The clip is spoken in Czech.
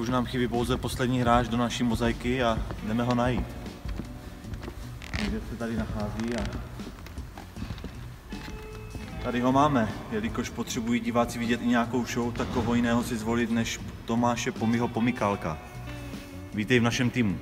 už nám chybí pouze poslední hráč do naší mozaiky a jdeme ho najít. Někde se tady nachází a tady ho máme. Jelikož potřebují diváci vidět i nějakou show, tak koho jiného si zvolit než Tomáše Pomyho Pomykálka. Vítej v našem týmu.